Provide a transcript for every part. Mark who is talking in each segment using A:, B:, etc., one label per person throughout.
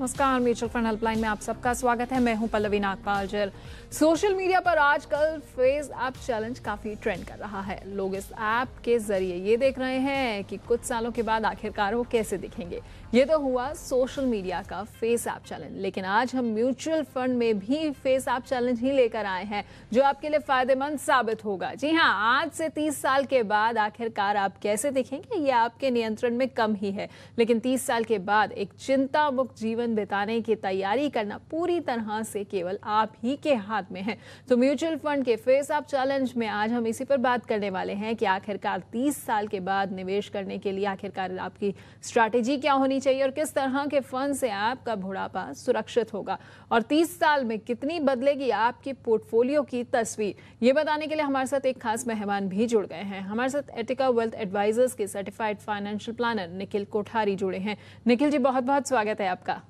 A: नमस्कार, mutual fund helpline में आप सबका स्वागत है। मैं हूँ पल्लवी नागपाल जैल सोशल मीडिया पर आजकल फेस ऐप चैलेंज काफ़ी ट्रेंड कर रहा है। लोग इस ऐप के ज़रिए ये देख रहे हैं कि कुछ सालों के बाद आखिरकार वो कैसे दिखेंगे। ये तो हुआ सोशल मीडिया का फेस ऐप चैलेंज लेकिन आज हम म्यूचुअल फंड में भी फेस ऐप चैलेंज ही लेकर आए हैं, जो आपके लिए फ़ायदेमंद साबित होगा। जी हाँ आज से 30 साल के बाद आखिरकार आप कैसे दिखेंगे, ये आपके नियंत्रण में कम ही है। लेकिन 30 साल के बाद एक चिंता मुक्त जीवन बिताने की तैयारी करना पूरी तरह से केवल आप ही के हाथ में है। तो म्यूचुअल फंड के फेस ऐप चैलेंज में आज हम इसी पर बात करने वाले हैं कि आखिरकार 30 साल के बाद निवेश करने के लिए आखिरकार आपकी स्ट्रैटेजी क्या होनी चाहिए और किस तरह के फंड से आपका बुढ़ापा सुरक्षित होगा? और 30 साल में कितनी बदलेगी आपकी पोर्टफोलियो की तस्वीर? ये बताने के लिए हमारे साथ एक खास मेहमान भी जुड़ गए हैं। हमारे साथ एटिका वेल्थ एडवाइजर्स के certified financial planner Nikhil Kothari जुड़े हैं। निखिल जी बहुत बहुत स्वागत है आपका।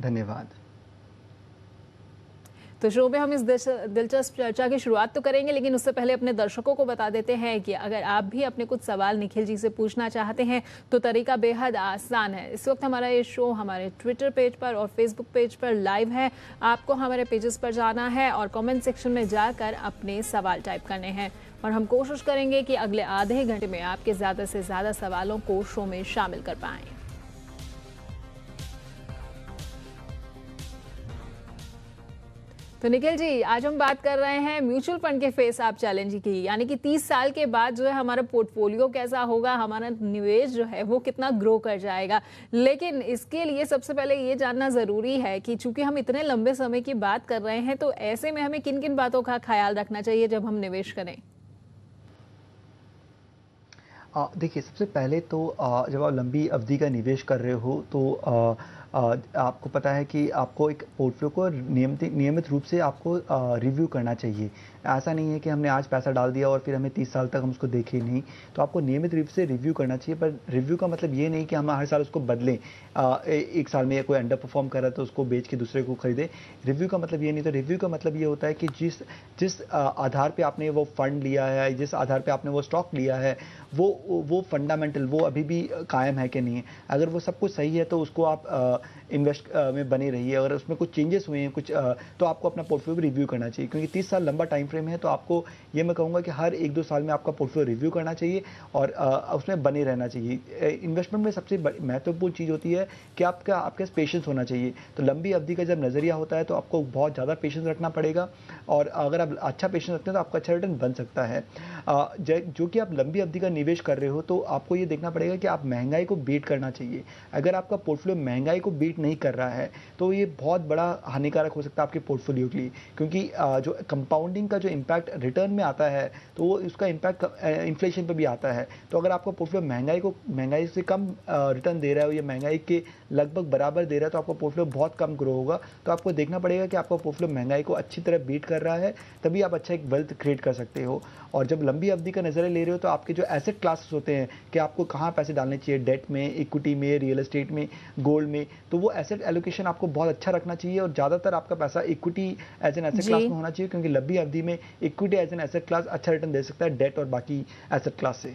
B: धन्यवाद।
A: तो शो में हम इस दिलचस्प चर्चा की शुरुआत तो करेंगे, लेकिन उससे पहले अपने दर्शकों को बता देते हैं कि अगर आप भी अपने कुछ सवाल निखिल जी से पूछना चाहते हैं तो तरीका बेहद आसान है। इस वक्त हमारा ये शो हमारे ट्विटर पेज पर और फेसबुक पेज पर लाइव है। आपको हमारे पेजेस पर जाना है और कमेंट सेक्शन में जाकर अपने सवाल टाइप करने हैं। और हम कोशिश करेंगे कि अगले आधे घंटे में आपके ज़्यादा से ज़्यादा सवालों को शो में शामिल कर पाएँ। तो निखिल जी, आज हम बात कर रहे हैं म्यूचुअल फंड के फेस आप चैलेंज की, यानी कि 30 साल के बाद जो है हमारा पोर्टफोलियो कैसा होगा, हमारा निवेश जो है वो कितना ग्रो कर जाएगा। लेकिन इसके लिए सबसे पहले ये जानना ज़रूरी है कि चूँकि हम इतने लंबे समय की बात कर रहे हैं तो ऐसे में हमें किन किन बातों का ख्याल रखना चाहिए जब हम निवेश करें?
B: देखिए, सबसे पहले तो जब आप लंबी अवधि का निवेश कर रहे हो तो आपको पता है कि आपको एक पोर्टफोलियो को नियमित नियमित रूप से आपको रिव्यू करना चाहिए। ऐसा नहीं है कि हमने आज पैसा डाल दिया और फिर हमें तीस साल तक हम उसको देखे नहीं। तो आपको नियमित रूप से रिव्यू करना चाहिए, पर रिव्यू का मतलब ये नहीं कि हम हर साल उसको बदलें। एक साल में कोई अंडर परफॉर्म कर रहा तो उसको बेच के दूसरे को खरीदे। रिव्यू का मतलब ये नहीं तो रिव्यू का मतलब ये होता है कि जिस जिस आधार पर आपने वो फंड लिया है, जिस आधार पर आपने वो स्टॉक लिया है, वो वो फंडामेंटल वो अभी भी कायम है कि नहीं। है अगर वो सब कुछ सही है तो उसको आप इन्वेस्ट में बने है अगर उसमें कुछ चेंजेस हुए हैं, कुछ तो आपको अपना पोर्टफोलियो रिव्यू करना चाहिए। क्योंकि तीस साल लंबा टाइम फ्रेम है तो आपको ये मैं कहूँगा कि हर एक दो साल में आपका पोर्टफोलियो रिव्यू करना चाहिए और उसमें बने रहना चाहिए। इन्वेस्टमेंट में सबसे महत्वपूर्ण चीज़ होती है कि आपका, आपके पेशेंस होना चाहिए। तो लंबी अवधि का जब नज़रिया होता है तो आपको बहुत ज़्यादा पेशेंस रखना पड़ेगा और अगर आप अच्छा पेशेंस रखते हैं तो आपका अच्छा रिटर्न बन सकता है। जो कि आप लंबी अवधि का निवेश कर रहे हो तो आपको ये देखना पड़ेगा कि आप महँगाई को बीट करना चाहिए। अगर आपका पोर्टफोलियो महँगाई को बीट नहीं कर रहा है तो ये बहुत बड़ा हानिकारक हो सकता है आपके पोर्टफोलियो के लिए। क्योंकि जो कंपाउंडिंग का जो इम्पैक्ट रिटर्न में आता है तो वो उसका इम्पैक्ट इन्फ्लेशन पर भी आता है। तो अगर आपका पोर्टफोलियो महँगाई को, महँगाई से कम रिटर्न दे रहा है या महँगाई के लगभग बराबर दे रहा है तो आपका पोर्टफोलियो बहुत कम ग्रो होगा। तो आपको देखना पड़ेगा कि आपका पोर्टफोलियो महँगाई को अच्छी तरह बीट कर रहा है, तभी आप अच्छा एक वेल्थ क्रिएट कर सकते हो। और जब लंबी अवधि का नज़र ले रहे हो तो आपके जो एसेट क्लासेस होते हैं, कि आपको कहाँ पैसे डालने चाहिए डेट में इक्विटी में रियल एस्टेट में गोल्ड में तो वो एसेट एलोकेशन आपको बहुत अच्छा रखना चाहिए और ज़्यादातर आपका पैसा equity as an asset class में होना चाहिए क्योंकि लंबी अवधि में equity as an asset class अच्छा रिटर्न दे सकता है डेट और बाकी एसेट क्लास से।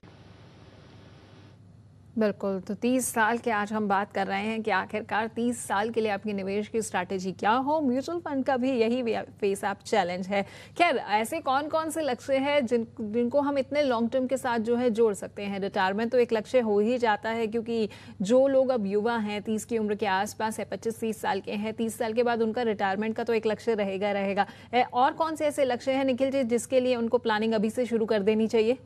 A: बिल्कुल तो 30 साल के आज हम बात कर रहे हैं कि आखिरकार 30 साल के लिए आपकी निवेश की स्ट्रैटेजी क्या हो? म्यूचुअल फंड का भी यही फेस आप चैलेंज है। खैर, ऐसे कौन कौन से लक्ष्य हैं जिन, जिनको हम इतने लॉन्ग टर्म के साथ जो है जोड़ सकते हैं? रिटायरमेंट तो एक लक्ष्य हो ही जाता है क्योंकि जो लोग अब युवा हैं, तीस की उम्र के आसपास है, पच्चीस, तीस साल के हैं, तीस साल के बाद उनका रिटायरमेंट का तो एक लक्ष्य रहेगा रहेगा। और कौन से ऐसे लक्ष्य हैं, निखिल जी, जिसके लिए उनको प्लानिंग अभी से शुरू कर देनी चाहिए?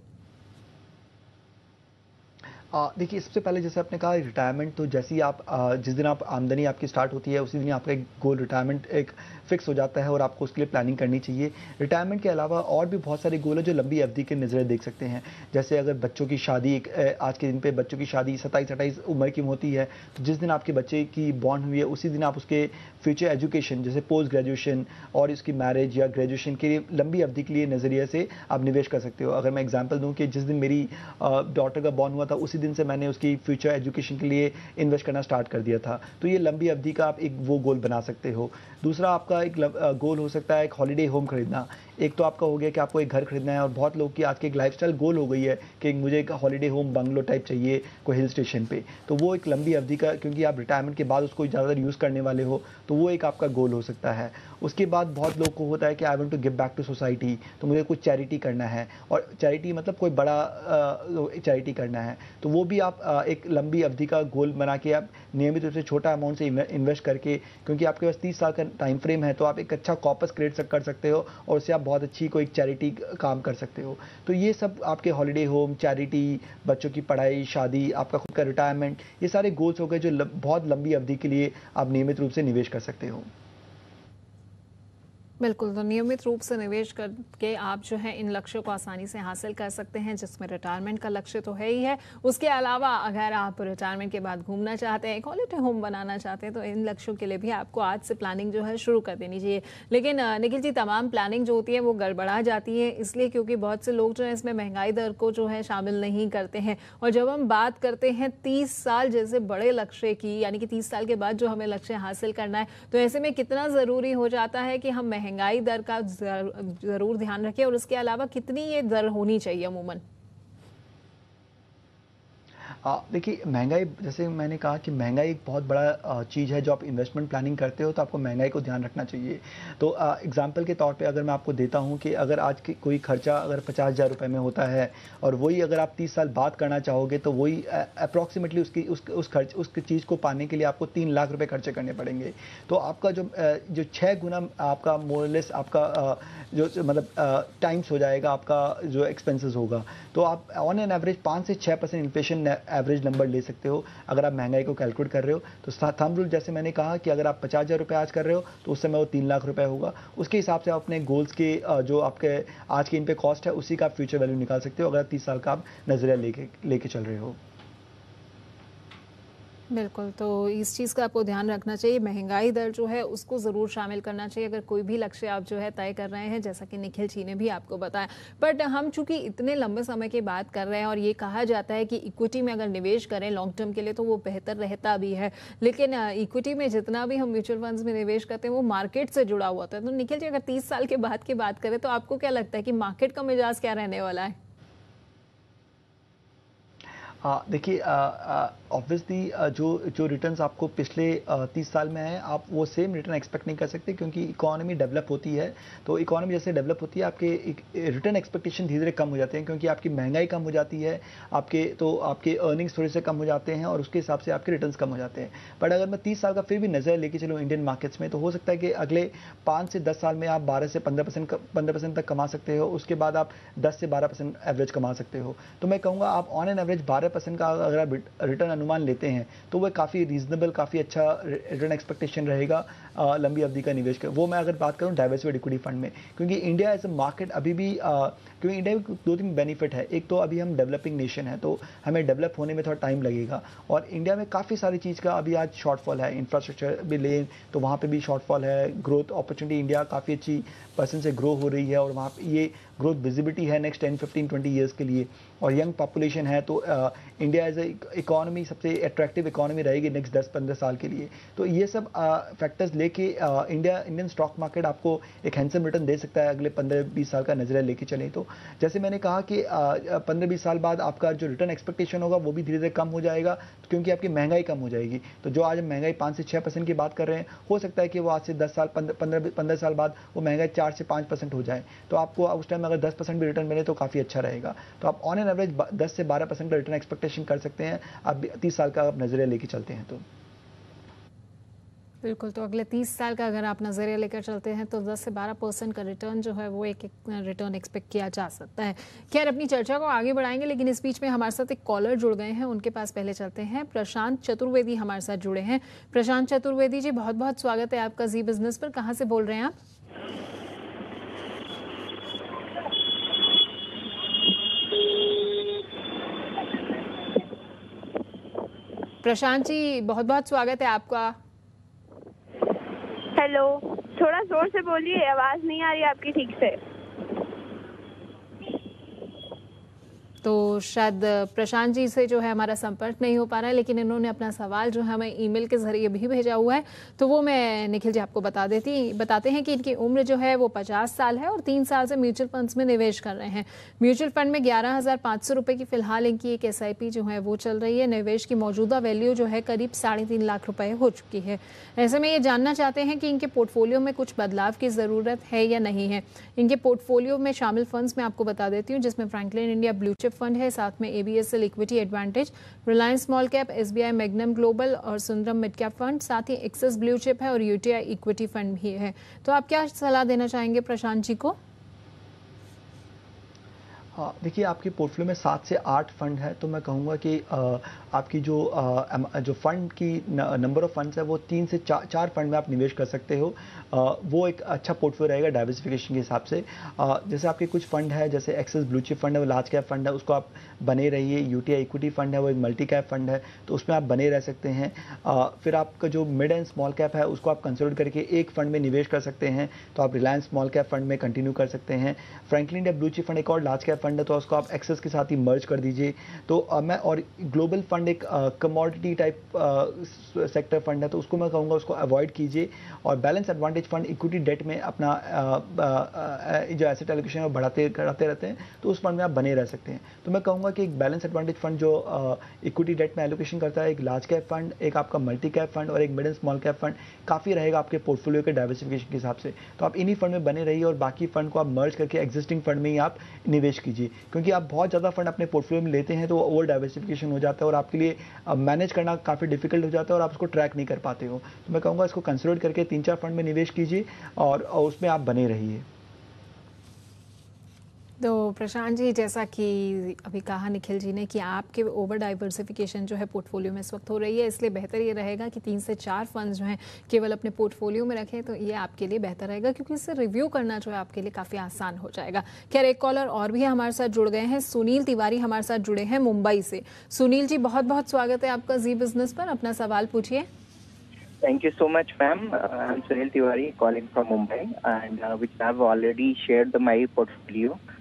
B: देखिए सबसे पहले जैसे आपने कहा रिटायरमेंट तो जैसे ही आप आ, जिस दिन आप आमदनी आपकी स्टार्ट होती है उसी दिन आपका एक गोल रिटायरमेंट एक फिक्स हो जाता है और आपको उसके लिए प्लानिंग करनी चाहिए। रिटायरमेंट के अलावा और भी बहुत सारे गोल है जो लंबी अवधि के नज़र देख सकते हैं। जैसे अगर बच्चों की शादी एक आज के दिन पर बच्चों की शादी सत्ताईस अट्ठाईस उम्र की होती है तो जिस दिन आपके बच्चे की बॉन्ड हुई है उसी दिन आप उसके फ्यूचर एजुकेशन जैसे पोस्ट ग्रेजुएशन और इसकी मैरिज या ग्रेजुएशन के लिए लंबी अवधि के लिए नज़रिए से आप निवेश कर सकते हो। अगर मैं एग्ज़ाम्पल दूँ कि जिस दिन मेरी डॉटर का बॉर्न हुआ था, उसी दिन से मैंने उसकी फ्यूचर एजुकेशन के लिए इन्वेस्ट करना स्टार्ट कर दिया था। तो ये लंबी अवधि का आप एक वो गोल बना सकते हो। दूसरा आपका एक गोल हो सकता है एक हॉलीडे होम खरीदना। एक तो आपका हो गया कि आपको एक घर खरीदना है और बहुत लोग की आज की एक लाइफस्टाइल गोल हो गई है कि मुझे एक हॉलीडे होम बंगलो टाइप चाहिए कोई हिल स्टेशन पे। तो वो एक लंबी अवधि का, क्योंकि आप रिटायरमेंट के बाद उसको ज़्यादातर यूज़ करने वाले हो तो वो एक आपका गोल हो सकता है। उसके बाद बहुत लोग को होता है कि I want to give back to society तो मुझे कुछ चैरिटी करना है। और चैरिटी मतलब कोई बड़ा चैरिटी करना है। तो वो भी आप एक लंबी अवधि का गोल बना के आप नियमित रूप से छोटा अमाउंट से इन्वेस्ट करके, क्योंकि आपके पास तीस साल का टाइम फ्रेम है तो आप एक अच्छा कॉपस क्रिएट कर सकते हो और उससे आप बहुत अच्छी कोई चैरिटी काम कर सकते हो। तो ये सब आपके हॉलीडे होम चैरिटी बच्चों की पढ़ाई, शादी, आपका खुद का रिटायरमेंट ये सारे गोल्स हो गए जो बहुत लंबी अवधि के लिए आप नियमित रूप से निवेश कर सकते हो।
A: बिल्कुल तो नियमित रूप से निवेश करके आप जो है इन लक्ष्यों को आसानी से हासिल कर सकते हैं, जिसमें रिटायरमेंट का लक्ष्य तो है ही है। उसके अलावा अगर आप रिटायरमेंट के बाद घूमना चाहते हैं हॉलीडे होम बनाना चाहते हैं तो इन लक्ष्यों के लिए भी आपको आज से प्लानिंग जो है शुरू कर देनी चाहिए। लेकिन निखिल जी, तमाम प्लानिंग जो होती है वो गड़बड़ा जाती है, इसलिए क्योंकि बहुत से लोग जो है इसमें महँगाई दर को जो है शामिल नहीं करते हैं। और जब हम बात करते हैं तीस साल जैसे बड़े लक्ष्य की, यानी कि तीस साल के बाद जो हमें लक्ष्य हासिल करना है तो ऐसे में कितना ज़रूरी हो जाता है कि हम दर का ज़रूर ध्यान रखें और उसके अलावा कितनी ये दर होनी चाहिए अमूमन?
B: देखिए, महँगाई, जैसे मैंने कहा कि महँगाई एक बहुत बड़ा चीज़ है जो आप इन्वेस्टमेंट प्लानिंग करते हो तो आपको महँगाई को ध्यान रखना चाहिए। तो एग्जांपल के तौर पे अगर मैं आपको देता हूँ कि अगर आज की कोई खर्चा अगर पचास हज़ार रुपये में होता है, और वही अगर आप तीस साल बाद करना चाहोगे तो वही अप्रॉक्सीमेटली उसकी, उस उस खर्च, उस चीज़ को पाने के लिए आपको तीन लाख रुपये खर्चे करने पड़ेंगे। तो आपका जो जो छः गुना आपका मोरलेस आपका जो मतलब टाइम्स हो जाएगा, आपका जो एक्सपेंसेस होगा। तो आप ऑन एन एवरेज पाँच से छः परसेंट इन्फ्लेशन एवरेज नंबर ले सकते हो। अगर आप महँगाई को कैलकुलेट कर रहे हो तो थम रूल जैसे मैंने कहा कि अगर आप पचास हज़ार रुपये आज कर रहे हो तो उस समय वो तीन लाख रुपये होगा। उसके हिसाब से आप अपने गोल्स के जो आपके आज के इन पे कॉस्ट है, उसी का आप फ्यूचर वैल्यू निकाल सकते हो, अगर आप तीस साल का आप नज़रिया लेके लेके चल रहे हो।
A: बिल्कुल तो इस चीज़ का आपको ध्यान रखना चाहिए। महँगाई दर जो है, उसको ज़रूर शामिल करना चाहिए। अगर कोई भी लक्ष्य आप जो है तय कर रहे हैं, जैसा कि निखिल जी ने भी आपको बताया। बट हम चूँकि इतने लंबे समय की बात कर रहे हैं और ये कहा जाता है कि इक्विटी में अगर निवेश करें लॉन्ग टर्म के लिए तो वो बेहतर रहता भी है। लेकिन इक्विटी में जितना भी हम म्यूचुअल फंड्स में निवेश करते हैं, वो मार्केट से जुड़ा हुआ होता है। तो निखिल जी, अगर तीस साल के बाद की बात करें तो आपको क्या लगता है कि मार्केट का मिजाज क्या रहने वाला है?
B: देखिए ऑब्वियसली जो जो रिटर्न्स आपको पिछले तीस साल में आए आप वो सेम रिटर्न एक्सपेक्ट नहीं कर सकते क्योंकि इकोनॉमी डेवलप होती है। तो इकोनॉमी जैसे डेवलप होती है, आपके रिटर्न एक्सपेक्टेशन धीरे धीरे कम हो जाते हैं क्योंकि आपकी महँगाई कम हो जाती है, आपके तो आपके अर्निंग्स थोड़े से कम हो जाते हैं और उसके हिसाब से आपके रिटर्न कम हो जाते हैं। बट अगर मैं तीस साल का फिर भी नज़र लेके चलूँ इंडियन मार्केट्स में तो हो सकता है कि अगले पाँच से दस साल में आप बारह से पंद्रह परसेंट पंद्रह परसेंट तक कमा सकते हो, उसके बाद आप दस से बारह परसेंट एवरेज कमा सकते हो। तो मैं कहूँगा आप ऑन एन एवरेज बारह परसेंट का अगर आप रिटर्न अनुमान लेते हैं तो वह काफ़ी रीजनेबल काफ़ी अच्छा रिटर्न एक्सपेक्टेशन रहेगा। लंबी अवधि का निवेश कर, वो मैं अगर बात करूँ डाइवर्सिफाइड इक्विटी फंड में, क्योंकि इंडिया एज अ मार्केट अभी भी क्योंकि इंडिया में दो तीन बेनिफिट है। एक तो अभी हम डेवलपिंग नेशन है तो हमें डेवलप होने में थोड़ा टाइम लगेगा। और इंडिया में काफ़ी सारी चीज़ का अभी आज शॉर्टफॉल है। इंफ्रास्ट्रक्चर भी ले तो वहाँ पर भी शॉर्टफॉल है। ग्रोथ अपॉर्चुनिटी इंडिया काफ़ी अच्छी परसेंट से ग्रो हो रही है, और वहाँ पे ये ग्रोथ विजिबिलिटी है next ten fifteen twenty years के लिए। और यंग पॉपुलेशन है तो इंडिया एज ए इकोनॉमी सबसे अट्रैक्टिव इकोनॉमी रहेगी नेक्स्ट दस, पंद्रह साल के लिए। तो ये सब फैक्टर्स लेके इंडिया इंडियन स्टॉक मार्केट आपको एक हैंडसम रिटर्न दे सकता है अगले पंद्रह बीस साल का नज़रिया लेके चले तो। जैसे मैंने कहा कि पंद्रह बीस साल बाद आपका जो रिटर्न एक्सपेक्टेशन होगा वो भी धीरे धीरे कम हो जाएगा, क्योंकि आपकी महँगाई कम हो जाएगी। तो जो आज हम महँगाई पाँच से छः परसेंट की बात कर रहे हैं, हो सकता है कि वो आज से दस साल, पंद्रह पंद्रह साल बाद वो महँगाई चार से पाँच परसेंट हो जाए। तो आपको उस टाइम अगर दस परसेंट भी रिटर्न मिले तो काफ़ी अच्छा रहेगा। तो आप ऑन एन एवरेज दस से बारह परसेंट का रिटर्न एक्सपेक्टेशन कर सकते हैं। आप तीस साल का आप नज़रिया लेके चलते हैं तो।
A: बिल्कुल तो अगले तीस साल का अगर आप नज़रिया लेकर चलते हैं तो 10 से 12 परसेंट का रिटर्न जो है वो एक, एक रिटर्न एक्सपेक्ट किया जा सकता है। खैर अपनी चर्चा को आगे बढ़ाएँगे लेकिन इस बीच में हमारे साथ एक कॉलर जुड़ गए हैं। उनके पास पहले चलते हैं। प्रशांत चतुर्वेदी हमारे साथ जुड़े हैं। प्रशांत चतुर्वेदी जी बहुत बहुत स्वागत है आपका जी बिज़नेस पर। कहाँ से बोल रहे हैं आप? प्रशांत जी बहुत बहुत स्वागत है आपका।
C: हेलो थोड़ा ज़ोर से बोलिए आवाज़ नहीं आ रही आपकी ठीक से।
A: तो शायद प्रशांत जी से जो है हमारा संपर्क नहीं हो पा रहा है, लेकिन इन्होंने अपना सवाल जो है हमें ईमेल के ज़रिए भी भेजा हुआ है। तो वो मैं निखिल जी आपको बता देती, बताते हैं कि इनकी उम्र जो है वो पचास साल है और तीन साल से म्यूचुअल फंड्स में निवेश कर रहे हैं। म्यूचुअल फंड में ग्यारह हज़ार पाँच सौ रुपये की फ़िलहाल इनकी एक एसआईपी जो है वो चल रही है। निवेश की मौजूदा वैल्यू जो है करीब साढ़े तीन लाख रुपये हो चुकी है। ऐसे में ये जानना चाहते हैं कि इनके पोर्टफोलियो में कुछ बदलाव की ज़रूरत है या नहीं है। इनके पोर्टफोलियो में शामिल फंड्स मैं आपको बता देती हूँ, जिसमें Franklin India blue chip fund है, साथ में ABSL equity advantage, Reliance small cap SBI Magnum global और सुंदरम मिड कैप फंड, साथ ही एक्सेस ब्लू चिप है और यूटीआई इक्विटी फंड भी है। तो आप क्या सलाह देना चाहेंगे प्रशांत जी को?
B: देखिए आपके पोर्टफोलियो में सात से आठ फंड है तो मैं कहूँगा कि आपकी जो जो फंड की नंबर ऑफ़ फंड्स है वो तीन से चा, चार फंड में आप निवेश कर सकते हो। वो एक अच्छा पोर्टफोलियो रहेगा डाइवर्सिफिकेशन के हिसाब से। जैसे आपके कुछ फंड है जैसे एक्सेस ब्लू चिप फंड है वो लार्ज कैप फंड है उसको आप बने रहिए। यूटीआई इक्विटी फंड है वो एक मल्टी कैप फंड है तो उसमें आप बने रह सकते हैं। फिर आपका जो मिड एंड स्मॉल कैप है उसको आप कंसिडर करके एक फंड में निवेश कर सकते हैं तो आप रिलायंस स्मॉल कैप फंड में कंटिन्यू कर सकते हैं। Franklin India blue chip fund एक और लार्ज कैप फंड है तो उसको आप एक्सेस के साथ ही मर्ज कर दीजिए। तो आ, मैं और ग्लोबल फंड एक कमोडिटी टाइप सेक्टर फंड है तो उसको मैं कहूँगा उसको अवॉइड कीजिए और balance advantage fund equity debt में अपना आ, आ, जो एसेट एलोकेशन है बढ़ाते कराते रहते हैं तो उस फंड में आप बने रह सकते हैं। तो मैं कहूँगा कि एक बैलेंस एडवांटेज फंड जो इक्विटी डेट में एलोकेशन करता है एक लार्ज कैप फंड एक आपका मल्टी कैप फंड और एक mid and small cap fund काफ़ी रहेगा आपके पोर्टफोलियो के डाइवर्सिफिकेशन के हिसाब से। तो आप इन्हीं फंड में बने रहिए और बाकी फंड को आप मर्ज करके एग्जिस्टिंग फंड में ही आप निवेश कीजिए। क्योंकि आप बहुत ज़्यादा फंड अपने पोर्टफोलियो में लेते हैं तो ओवर डाइवर्सिफिकेशन हो जाता है और आपके लिए मैनेज करना काफ़ी डिफ़िकल्ट हो जाता है और आप उसको ट्रैक नहीं कर पाते हो। तो मैं कहूँगा इसको कंसिडर करके तीन चार फंड में निवेश कीजिए और उसमें आप बने रहिए।
A: तो प्रशांत जी जैसा कि अभी कहा निखिल जी ने कि आपके ओवर डाइवर्सिफिकेशन जो है पोर्टफोलियो में इस वक्त हो रही है इसलिए बेहतर ये रहेगा कि तीन से चार फंड जो हैं केवल अपने पोर्टफोलियो में रखें तो ये आपके लिए बेहतर रहेगा क्योंकि इससे रिव्यू करना जो है आपके लिए काफ़ी आसान हो जाएगा। खैर एक कॉलर और भी हमारे साथ जुड़ गए हैं। सुनील तिवारी हमारे साथ जुड़े हैं मुंबई से। सुनील जी बहुत बहुत स्वागत है आपका जी बिज़नेस पर। अपना सवाल पूछिए।
D: Thank you so much, ma'am. Uh, I'm Sunil Tiwari calling from Mumbai, and uh, which I've already shared the, my portfolio. Uh,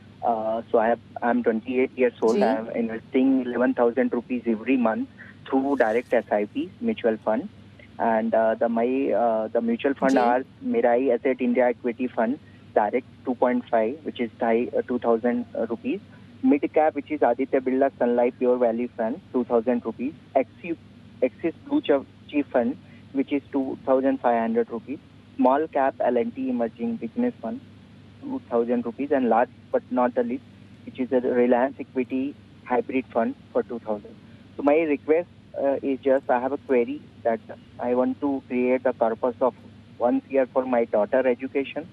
D: so I have, I'm 28 years old. I'm investing 11,000 rupees every month through direct SIP mutual fund. And uh, the my uh, the mutual fund Gee. are Mirai Asset India Equity Fund direct 2.5, which is uh, 2,000 rupees. Mid cap, which is Aditya Birla Sunlight Pure Value Fund, 2,000 rupees. Axis Blue Chief Fund, which is 2,500 rupees. Small cap L&T Emerging Business Fund, 2,000 rupees and last but not the least, which is a Reliance Equity Hybrid Fund for 2,000. So my request uh, is just I have a query that I want to create a corpus of one year for my daughter education,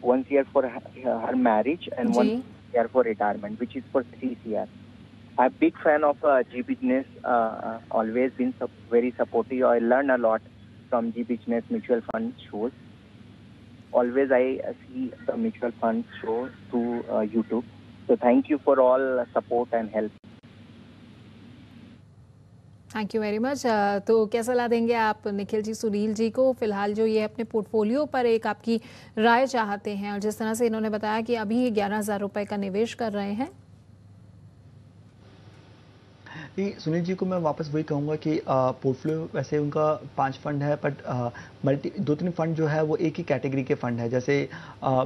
D: one year for her, her marriage, and G. one year for retirement, which is for 3 CR. I'm a big fan of uh, G Business. Uh, uh always been very supportive. I learn a lot from G Business mutual fund shows always I see the mutual fund show through uh, YouTube. So thank you for all support and help.
A: Thank you very much तो क्या सलाह देंगे आप निखिल जी सुनील जी को फ़िलहाल जो ये अपने पोर्टफोलियो पर एक आपकी राय चाहते हैं और जिस तरह से इन्होंने बताया कि अभी ग्यारह हज़ार रुपये का निवेश कर रहे हैं
B: सुनील जी को मैं वापस वही कहूँगा कि पोर्टफोलियो वैसे उनका पाँच फंड है बट मल्टी दो तीन फंड जो है वो एक ही कैटेगरी के फंड है जैसे आ,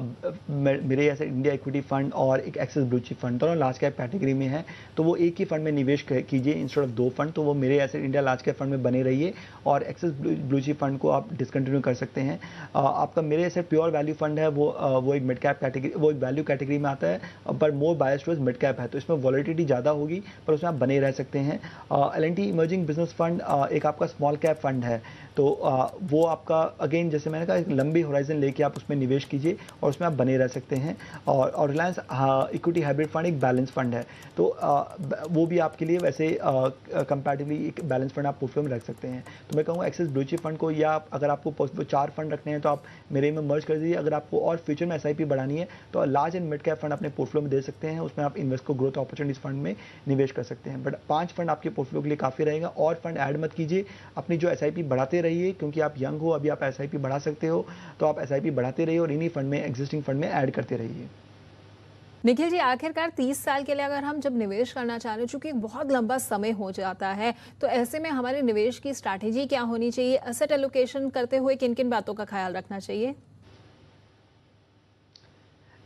B: मेरे ऐसे इंडिया इक्विटी फंड और एक एक्सेस ब्लू चिप फंड दोनों लार्ज कैप कैटेगरी में है तो वो एक ही फंड में निवेश कीजिए इंस्टेड ऑफ़ दो फंड तो वो मेरे ऐसे इंडिया लार्ज कैप फंड में बने रहिए और एक्सेस ब्लू चिप फंड को आप डिसकंटिन्यू कर सकते हैं। आ, आपका मेरे ऐसे प्योर वैल्यू फंड है वो वो एक मिड कैप कैटेगरी वो एक वैल्यू कैटेगरी में आता है पर more bias towards mid cap है तो इसमें वॉलिटिटी ज़्यादा होगी पर उसमें आप बने रह सकते हैं। L N T emerging business fund एक आपका स्मॉल कैप फंड है। तो आ, वो आपका अगेन जैसे मैंने कहा एक लंबी होराइजन लेके आप उसमें निवेश कीजिए और उसमें आप बने रह सकते हैं। और और रिलायंस इक्विटी हाइब्रिड फंड एक बैलेंस फंड है। तो आ, वो भी आपके लिए वैसे कंपेरेटिवली एक बैलेंस फंड आप पोर्टफोलियो में रख सकते हैं। तो मैं कहूँगा एक्सेस ब्लू चिप फंड को या अगर आपको चार फंड रखने हैं तो आप मेरे में मर्ज कर दीजिए। अगर आपको और फ्यूचर में एसआईपी बढ़ानी है तो large and mid cap fund अपने पोर्टफोलियो में दे सकते हैं। उसमें आप इन्वेस्ट को ग्रोथ अपॉर्चुनिटीज़ फंड में निवेश कर सकते हैं। बट पाँच फंड आपके पोर्टफोलियो के लिए काफ़ी रहेगा। और फंड ऐड मत कीजिए। अपनी जो एसआईपी बढ़ाते रहिए क्योंकि आप यंग हो, अभी आप एस बढ़ा सकते हो तो आप एस बढ़ाते रहिए और इन्हीं फंड में एग्जिस्टिंग फंड में ऐड करते रहिए।
A: निखिल जी, आखिरकार 30 साल के लिए अगर हम जब निवेश करना चाह रहे हैं, चूँकि बहुत लंबा समय हो जाता है तो ऐसे में हमारे निवेश की स्ट्रैटेजी क्या होनी चाहिए? असेट एलोकेशन करते हुए किन किन बातों का ख्याल रखना चाहिए?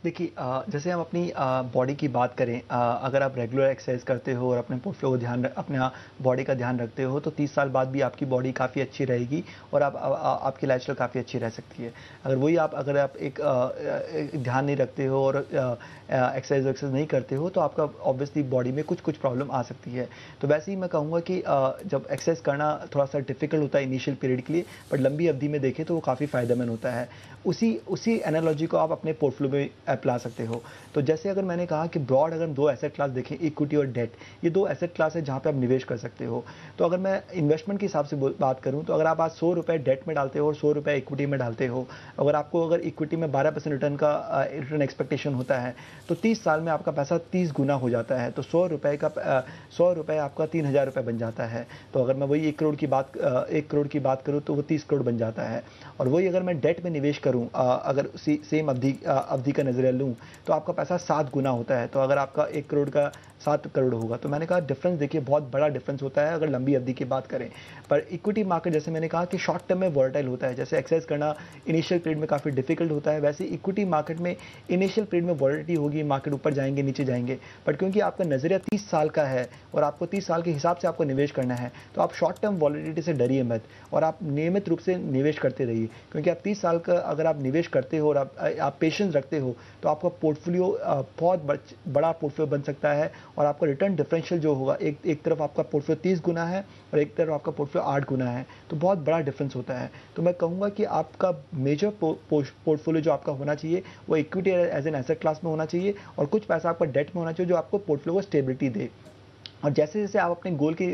B: देखिए जैसे हम अपनी बॉडी की बात करें अगर आप रेगुलर एक्सरसाइज करते हो और अपने पोर्टफ्लो को ध्यान अपने बॉडी का ध्यान रखते हो तो 30 साल बाद भी आपकी बॉडी काफ़ी अच्छी रहेगी और आप आ, आपकी लाइफ काफ़ी अच्छी रह सकती है। अगर वही आप अगर आप एक, एक ध्यान नहीं रखते हो और एक्सरसाइज एक्सरसाइज नहीं करते हो तो आपका ऑब्वियसली बॉडी में कुछ कुछ प्रॉब्लम आ सकती है। तो वैसे ही मैं कहूँगा कि जब एक्सरसाइज करना थोड़ा सा डिफ़िकल्ट होता है इनिशियल पीरियड के लिए बट लंबी अवधि में देखें तो वो काफ़ी फ़ायदेमंद होता है। उसी उसी एनालॉजी को आप अपने पोर्टफ्लो में ला सकते हो। तो जैसे अगर मैंने कहा कि ब्रॉड अगर दो एसेट क्लास देखें इक्विटी और डेट ये दो एसेट क्लास है जहाँ पे आप निवेश कर सकते हो। तो अगर मैं इन्वेस्टमेंट के हिसाब से बात करूँ तो अगर आप आज सौ रुपये डेट में डालते हो और सौ रुपये इक्विटी में डालते हो, अगर आपको अगर इक्विटी में बारह परसेंट रिटर्न का रिटर्न एक्सपेक्टेशन होता है तो तीस साल में आपका पैसा तीस गुना हो जाता है। तो सौ का सौ आपका तीन हज़ार बन जाता है। तो अगर मैं वही एक करोड़ की बात एक करोड़ की बात करूँ तो वो तीस करोड़ बन जाता है। और वही अगर मैं डेट में निवेश करूँ अगर सेम अवधि अवधि का नज़रिया लूँ तो आपका पैसा सात गुना होता है। तो अगर आपका एक करोड़ का सात करोड़ होगा तो मैंने कहा डिफरेंस देखिए, बहुत बड़ा डिफरेंस होता है अगर लंबी अवधि की बात करें। पर इक्विटी मार्केट जैसे मैंने कहा कि शॉर्ट टर्म में वर्टाइल होता है, जैसे एक्सरसाइज करना इनिशियल पीरियड में काफ़ी डिफ़िकल्ट होता है, वैसे इक्विटी मार्केट में इनिशियल पीरियड में वॉलिटी होगी मार्केट ऊपर जाएँगे, नीचे जाएँगे। बट क्योंकि आपका नज़रिया तीस साल का है और आपको तीस साल के हिसाब से आपको निवेश करना है तो आप शॉर्ट टर्म वॉलिडिटी से डरिए मत और आप नियमित रूप से निवेश करते रहिए। क्योंकि आप तीस साल का अगर आप निवेश करते हो और आप पेशेंस रखते हो तो आपका पोर्टफोलियो बहुत बड़ा पोर्टफोलियो बन सकता है और आपका रिटर्न डिफरेंशियल जो होगा, एक एक तरफ़ आपका पोर्टफोलियो तीस गुना है और एक तरफ़ आपका पोर्टफोलियो आठ गुना है। तो बहुत बड़ा डिफरेंस होता है। तो मैं कहूँगा कि आपका मेजर पोर्टफोलियो जो आपका होना चाहिए, वो equity as an asset class में होना चाहिए और कुछ पैसा आपका डेट में होना चाहिए जो आपको पोर्टफोलियो को स्टेबिलिटी दे। और जैसे जैसे आप अपने गोल के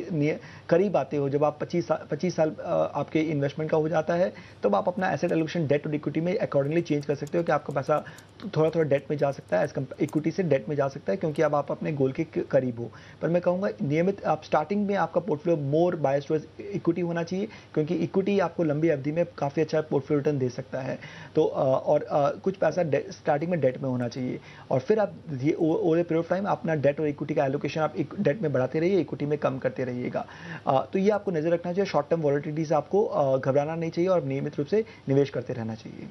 B: करीब आते हो, जब आप 25 साल 25 साल आपके इन्वेस्टमेंट का हो जाता है, तब आप अपना एसेट एलोकेशन डेट और इक्विटी में अकॉर्डिंगली चेंज कर सकते हो कि आपका पैसा थोड़ा थोड़ा डेट में जा सकता है एज इक्विटी से डेट में जा सकता है, क्योंकि अब आप अपने गोल के करीब हो। पर मैं कहूँगा, नियमित आप स्टार्टिंग में आपका portfolio more bias towards equity होना चाहिए, क्योंकि इक्विटी आपको लंबी अवधि में काफ़ी अच्छा पोर्टफोलियो रिटर्न दे सकता है। तो और कुछ पैसा स्टार्टिंग में डेट में होना चाहिए। और फिर आप ओवर पीरियड ऑफ़ टाइम अपना डेट और इक्विटी का एलोकेशन आप डेट में बढ़ाते रहिए, इक्विटी में कम करते रहिएगा। तो ये आपको नज़र रखना चाहिए। शॉर्ट टर्म वॉलिटिटी से आपको घबराना नहीं चाहिए और नियमित रूप से निवेश करते रहना चाहिए।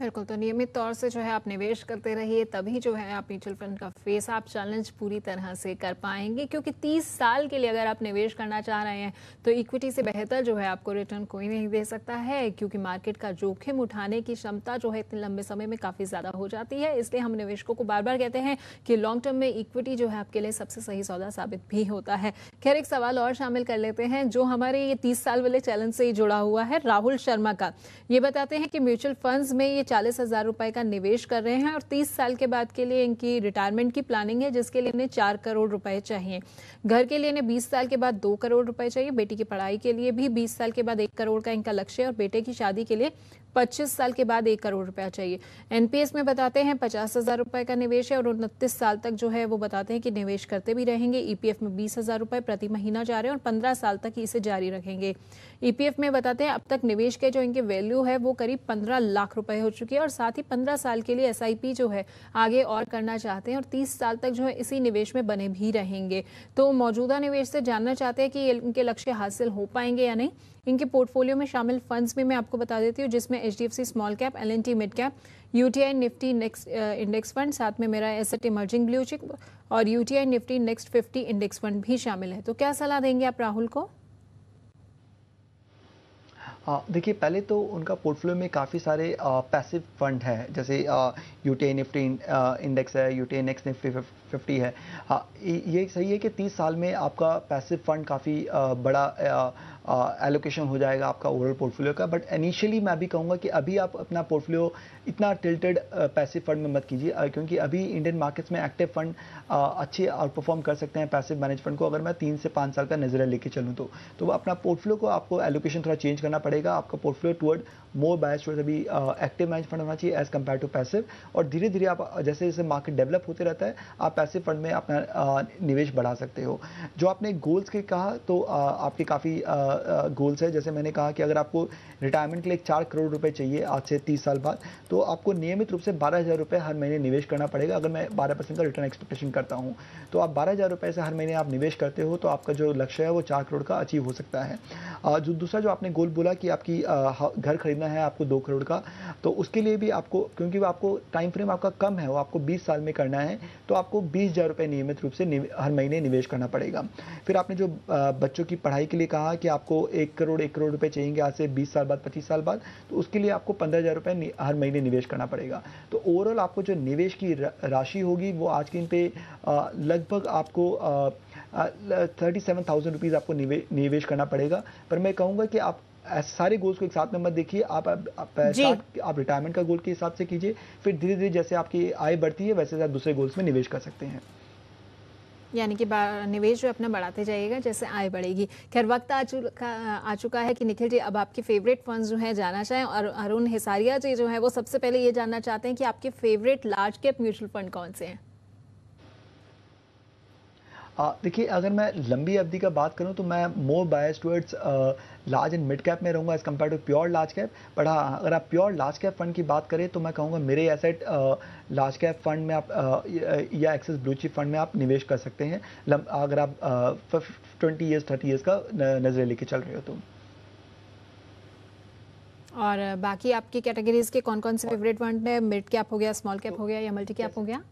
A: बिल्कुल तो नियमित तौर से जो है आप निवेश करते रहिए, तभी जो है आप म्यूचुअल फंड का फेस, आप चैलेंज पूरी तरह से कर पाएँगे। क्योंकि 30 साल के लिए अगर आप निवेश करना चाह रहे हैं तो इक्विटी से बेहतर जो है आपको रिटर्न कोई नहीं दे सकता है, क्योंकि मार्केट का जोखिम उठाने की क्षमता जो है इतने लंबे समय में काफ़ी ज़्यादा हो जाती है। इसलिए हम निवेशकों को बार बार कहते हैं कि लॉन्ग टर्म में इक्विटी जो है आपके लिए सबसे सही सौदा साबित भी होता है। खैर, एक सवाल और शामिल कर लेते हैं, जो हमारे ये तीस साल वाले चैलेंज से ही जुड़ा हुआ है, राहुल शर्मा का। ये बताते हैं कि म्यूचुअल फंड्स में ये चालीस हज़ार रुपए का निवेश कर रहे हैं और तीस साल के बाद के लिए इनकी रिटायरमेंट की प्लानिंग है, जिसके लिए इन्हें चार करोड़ रुपए चाहिए। घर के लिए इन्हें बीस साल के बाद दो करोड़ रुपए चाहिए, बेटी की पढ़ाई के लिए भी बीस साल के बाद एक करोड़ का इनका लक्ष्य है और बेटे की शादी के लिए 25 साल के बाद एक करोड़ रुपया चाहिए। एनपीएस में बताते हैं पचास हज़ार रुपए का निवेश है और उनतीस साल तक जो है वो बताते हैं कि निवेश करते भी रहेंगे। ईपीएफ में बीस हज़ार रुपए प्रति महीना जा रहे हैं और पंद्रह साल तक इसे जारी रखेंगे। ईपीएफ में बताते हैं अब तक निवेश के जो इनके वैल्यू है वो करीब पंद्रह लाख रुपए हो चुकी है और साथ ही पंद्रह साल के लिए एसआईपी जो है आगे और करना चाहते हैं और तीस साल तक जो है इसी निवेश में बने भी रहेंगे। तो मौजूदा निवेश से जानना चाहते हैं कि इनके लक्ष्य हासिल हो पाएँगे या नहीं। इनके पोर्टफोलियो में शामिल फंड्स में मैं आपको बता देती हूँ जिसमें H D small cap L mid cap UTI Nifty next index fund साथ में Mirae asset emerging blue chip और UTI Nifty next fifty index fund भी शामिल है। तो क्या सलाह देंगे आप राहुल को?
B: देखिए पहले तो उनका पोर्टफोलियो में काफ़ी सारे पैसिव फंड है जैसे यू टी निफ्टी इंडेक्स है U T next Nifty fifty है। आ, ये सही है कि 30 साल में आपका पैसिव फंड काफ़ी बड़ा एलोकेशन हो जाएगा आपका ओवरऑल पोर्टफोलियो का। बट इनिशियली मैं भी कहूँगा कि अभी आप अपना पोर्टफोलियो इतना टिल्टेड पैसिव फंड में मत कीजिए क्योंकि अभी इंडियन मार्केट्स में एक्टिव फंड अच्छे आउट परफॉर्म कर सकते हैं पैसिव मैनेज फंड को। अगर मैं तीन से पाँच साल का नज़रिया लेके चलूँ तो, तो अपना पोर्टफोलियो को आपको एलोकेशन थोड़ा चेंज करना पड़ेगा। आपका portfolio toward more bias toward अभी एक्टिव मैनेज फंड होना चाहिए एज कंपेयर टू पैसिव और धीरे धीरे आप जैसे जैसे मार्केट डेवलप होते रहता है आप पैसिव फंड में अपना निवेश बढ़ा सकते हो। जो आपने गोल्स के कहा तो आपके काफ़ी गोल्स है। जैसे मैंने कहा कि अगर आपको रिटायरमेंट के लिए चार करोड़ रुपए चाहिए आज से तीस साल बाद तो आपको नियमित रूप से बारह हज़ार रुपये हर महीने निवेश करना पड़ेगा। अगर मैं बारह परसेंट का रिटर्न एक्सपेक्टेशन करता हूँ तो आप बारह हज़ार रुपये से हर महीने आप निवेश करते हो तो आपका जो लक्ष्य है वो चार करोड़ का अचीव हो सकता है। जो दूसरा जो आपने गोल बोला कि आपकी घर खरीदना है आपको दो करोड़ का तो उसके लिए भी आपको, क्योंकि आपको टाइम फ्रेम आपका कम है, वो आपको बीस साल में करना है तो आपको बीस हज़ार रुपये नियमित रूप से हर महीने निवेश करना पड़ेगा। फिर आपने जो बच्चों की पढ़ाई के लिए कहा कि आपको एक करोड़ एक करोड़ रुपए चाहिए आज से बीस साल बाद पच्चीस साल बाद तो उसके लिए आपको पंद्रह हज़ार रुपये हर महीने निवेश करना पड़ेगा। तो ओवरऑल आपको जो निवेश की राशि होगी वो आज के दिन पे लगभग आपको थर्टी सेवन थाउज़ेंड रुपीज़ आपको निवे, निवेश करना पड़ेगा। पर मैं कहूँगा कि आप सारे गोल्स को एक साथ में मत देखिए आप आप, आप, आप रिटायरमेंट का गोल के हिसाब से कीजिए फिर धीरे धीरे जैसे आपकी आय बढ़ती है वैसे आप दूसरे गोल्स में निवेश कर सकते हैं।
A: यानी कि निवेश जो अपना बढ़ाते जाएगा जैसे आय बढ़ेगी। खैर, वक्त आ चुका आ चुका है कि निखिल जी, अब आपके फेवरेट फंड जो है जाना चाहें, और अरुण हिसारिया जी जो है, वो सबसे पहले ये जानना चाहते हैं कि आपके favourite large cap mutual fund कौन से हैं?
B: देखिए अगर मैं लंबी अवधि का बात करूँ तो मैं more bias towards large and mid cap में रहूँगा as compare to pure large cap but हाँ अगर आप प्योर लार्ज कैप फंड की बात करें तो मैं कहूँगा मेरे एसेट लार्ज कैप फंड में आप uh, या एक्सेस ब्लू चिप फंड में आप निवेश कर सकते हैं। अगर आप ट्वेंटी ईयर्स थर्टी ईयर्स का नजरे लेके चल रहे हो तो।
A: और बाकी आपकी कैटेगरीज के कौन कौन से फेवरेट फंड है? मिड कैप हो गया स्मॉल कैप हो गया या मल्टी कैप हो गया?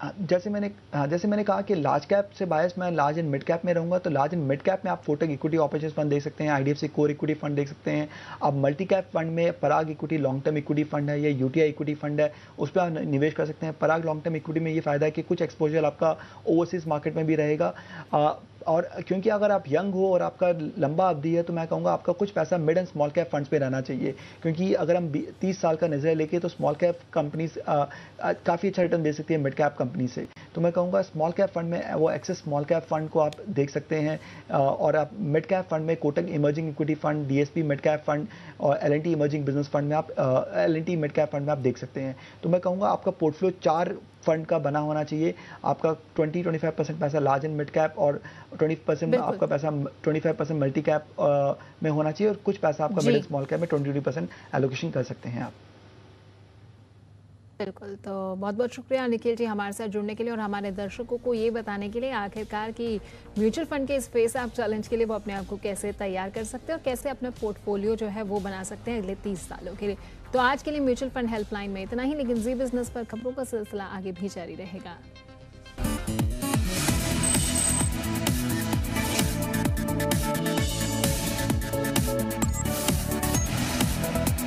B: जैसे मैंने जैसे मैंने कहा कि लार्ज कैप से बायस मैं लार्ज एंड मिड कैप में रहूँगा तो लार्ज एंड मिड कैप में आप फ़ोटो इक्विटी ऑपरेशन फंड देख सकते हैं आईडीएफसी कोर इक्विटी फंड देख सकते हैं। आप मल्टी कैप फंड में Parag equity long term equity fund है, या यूटीआई इक्विटी फंड है, उस पर आप निवेश कर सकते हैं। पराग लॉन्ग टर्म इक्विटी में ये फ़ायदा है कि कुछ एक्सपोजर आपका ओवरसीज मार्केट में भी रहेगा। और क्योंकि अगर आप यंग हो और आपका लंबा अवधि है तो मैं कहूँगा आपका कुछ पैसा mid and small cap funds पे रहना चाहिए। क्योंकि अगर हम तीस साल का नज़र लेके तो स्मॉल कैप कंपनीज़ काफ़ी अच्छा रिटर्न दे सकती है मिड कैप कंपनी से। तो मैं कहूँगा स्मॉल कैप फंड में, वो एक्सेस स्मॉल कैप फंड को आप देख सकते हैं। और आप मिड कैप फंड में Kotak emerging equity fund DSP mid cap fund और एलएनटी इमर्जिंग बिज़नेस फंड में आप एलएनटी मिड कैप फंड में आप देख सकते हैं। तो मैं कहूँगा आपका पोर्टफोलियो चार फंड का बना होना चाहिए। आपका 20-25 परसेंट पैसा लार्ज एंड मिड कैप और 20 परसेंट आपका पैसा 25 परसेंट मल्टी कैप में होना चाहिए और कुछ पैसा आपका मिडिल स्मॉल कैप में 20 परसेंट एलोकेशन कर सकते हैं आप।
A: बिल्कुल तो बहुत बहुत शुक्रिया निखिल जी हमारे साथ जुड़ने के लिए और हमारे दर्शकों को ये बताने के लिए आखिरकार कि म्यूचुअल फंड के इस फेस आप चैलेंज के लिए वो अपने आप को कैसे तैयार कर सकते हैं और कैसे अपना पोर्टफोलियो जो है वो बना सकते हैं अगले तीस सालों के लिए। तो आज के लिए म्यूचुअल फंड हेल्पलाइन में इतना ही, लेकिन जी बिज़नेस पर खबरों का सिलसिला आगे भी जारी रहेगा।